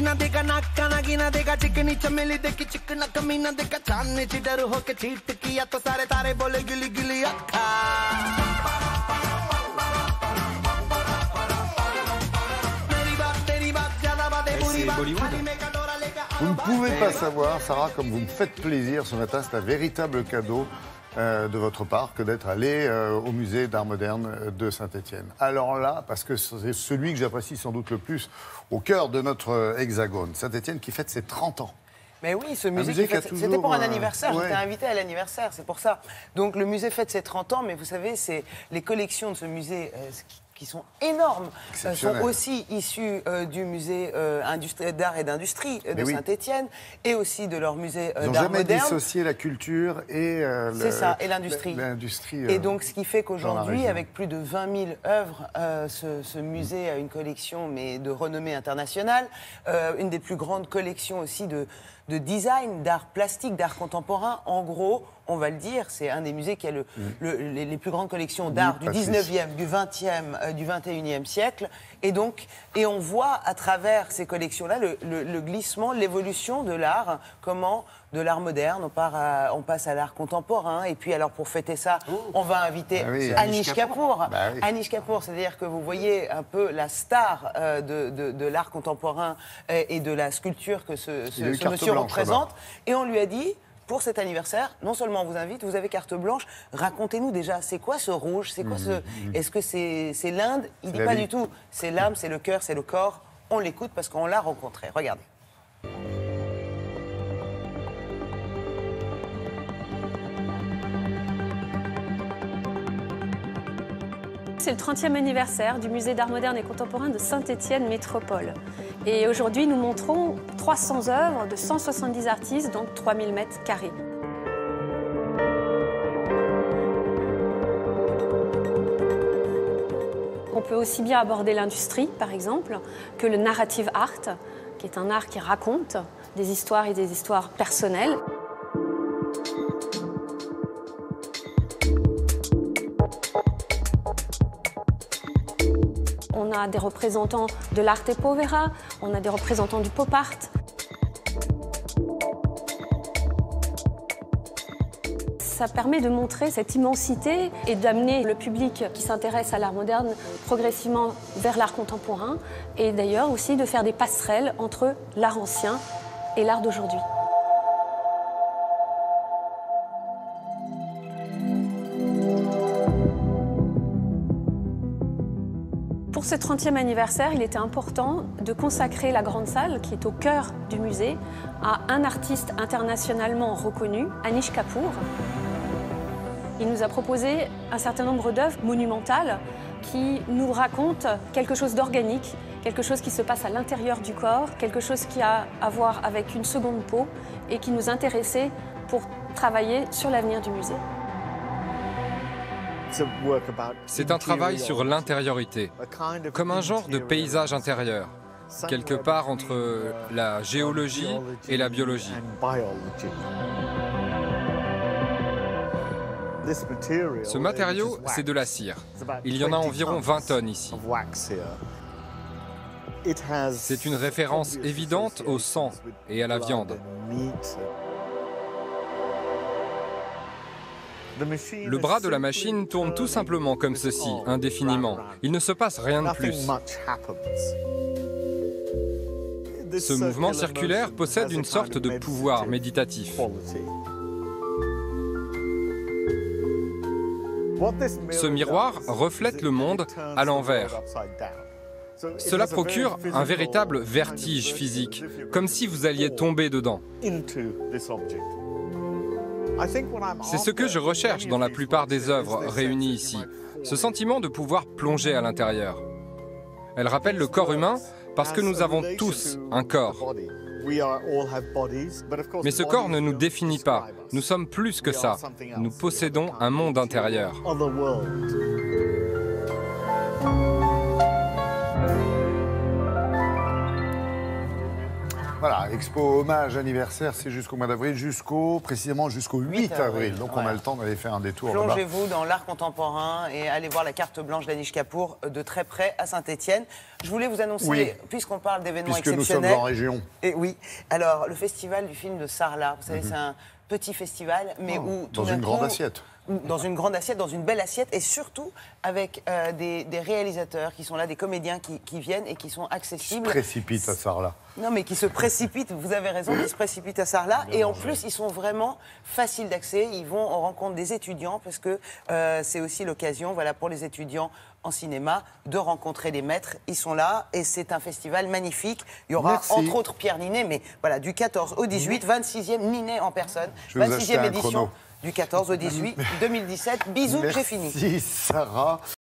ना देगा ना का की ना देगा चिकनी चमेली देखी चिकना कमी ना देगा सामने हो के चीट किया तो सारे तारे बोले गिली गिली अखा Vous ne pouvez pas savoir, Sarah, comme vous me faites plaisir ce matin, c'est un véritable cadeau. Euh, de votre part que d'être allé euh, au musée d'art moderne de Saint-Étienne. Alors là, parce que c'est celui que j'apprécie sans doute le plus au cœur de notre euh, hexagone. Saint-Étienne qui fête ses 30 ans. Mais oui, ce musée, c'était pour un anniversaire. ouais. J'étais invitée à l'anniversaire, c'est pour ça. Donc le musée fête ses 30 ans, mais vous savez, c'est les collections de ce musée euh, qui, sont énormes, euh, sont aussi issues euh, du musée euh, d'art et d'industrie de oui. Saint-Étienne et aussi de leur musée euh, Ils n'ont d'art jamais moderne. dissocié la culture et euh, le- C'est ça, et l'industrie. Et donc, ce qui fait qu'aujourd'hui, avec plus de 20 000 œuvres, ce, ce musée a une collection, mais de renommée internationale, une des plus grandes collections aussi de, de design, d'art plastique, d'art contemporain. En gros, on va le dire, c'est un des musées qui a le, le- les, les plus grandes collections d'art du Patrice. 19e, du 20e, euh, du 21e siècle. Et donc, et on voit à travers ces collections-là le, le- le glissement, l'évolution de l'art, comment de l'art moderne, on, part à- on passe à l'art contemporain. Et puis, alors, pour fêter ça, on va inviter Ah oui, Anish Kapoor. Bah oui. Anish Kapoor, c'est-à-dire que vous voyez un peu la star euh, de, de- de l'art contemporain euh, et de la sculpture que ce, monsieur blanche, représente. Et on lui a dit, pour cet anniversaire, non seulement on vous invite, vous avez carte blanche, racontez-nous déjà, c'est quoi ce rouge C'est quoi ce... Est-ce que c'est l'Inde? Il dit pas vie. du tout. C'est l'âme, c'est le cœur, c'est le corps. On l'écoute parce qu'on l'a rencontré. Regardez. C'est le 30e anniversaire du musée d'art moderne et contemporain de Saint-Étienne Métropole. Et aujourd'hui, nous montrons 300 œuvres de 170 artistes, donc 3000 mètres carrés. On peut aussi bien aborder l'industrie, par exemple, que le narrative art, qui est un art qui raconte des histoires et des histoires personnelles. A des représentants de l'arte povera, on a des représentants du pop art. Ça permet de montrer cette immensité et d'amener le public qui s'intéresse à l'art moderne progressivement vers l'art contemporain et d'ailleurs aussi de faire des passerelles entre l'art ancien et l'art d'aujourd'hui. Pour ce 30e anniversaire, il était important de consacrer la grande salle, qui est au cœur du musée, à un artiste internationalement reconnu, Anish Kapoor. Il nous a proposé un certain nombre d'œuvres monumentales qui nous racontent quelque chose d'organique, quelque chose qui se passe à l'intérieur du corps, quelque chose qui a à voir avec une seconde peau et qui nous intéressait pour travailler sur l'avenir du musée. C'est un travail sur l'intériorité, comme un genre de paysage intérieur, quelque part entre la géologie et la biologie. Ce matériau, c'est de la cire. Il y en a environ 20 tonnes ici. C'est une référence évidente au sang et à la viande. Le bras de la machine tourne tout simplement comme ceci, indéfiniment. Il ne se passe rien de plus. Ce mouvement circulaire possède une sorte de pouvoir méditatif. Ce miroir reflète le monde à l'envers. Cela procure un véritable vertige physique, comme si vous alliez tomber dedans. C'est ce que je recherche dans la plupart des œuvres réunies ici, ce sentiment de pouvoir plonger à l'intérieur. Elle rappelle le corps humain parce que nous avons tous un corps. Mais ce corps ne nous définit pas. Nous sommes plus que ça. Nous possédons un monde intérieur. Voilà, expo hommage anniversaire, c'est jusqu'au mois d'avril, jusqu'au précisément jusqu'au 8, avril. Donc on a le temps d'aller faire un détour. Plongez-vous dans l'art contemporain et allez voir la carte blanche d'Anish Kapoor de très près à Saint-Étienne. Je voulais vous annoncer, puisqu'on parle d'événements exceptionnels. Puisque nous sommes en région. Et oui. Alors le festival du film de Sarlat, vous savez, mhm. c'est un petit festival, mais oh, où dans une grande assiette dans une grande assiette, dans une belle assiette, et surtout avec euh, des, réalisateurs qui sont là, des comédiens qui, viennent et qui sont accessibles. Qui se précipitent à Sarlat. Non, mais qui se précipitent, vous avez raison, qui se précipitent à Sarlat. Et en plus, ils sont vraiment faciles d'accès. Ils vont en rencontre des étudiants, parce que euh, c'est aussi l'occasion voilà, pour les étudiants en cinéma de rencontrer des maîtres. Ils sont là et c'est un festival magnifique. Il y aura entre autres Pierre Ninet, mais voilà, du 14 au 18, 26e Ninet en personne, 26e édition du 14 au 18 2017. Bisous, j'ai fini. Merci Sarah.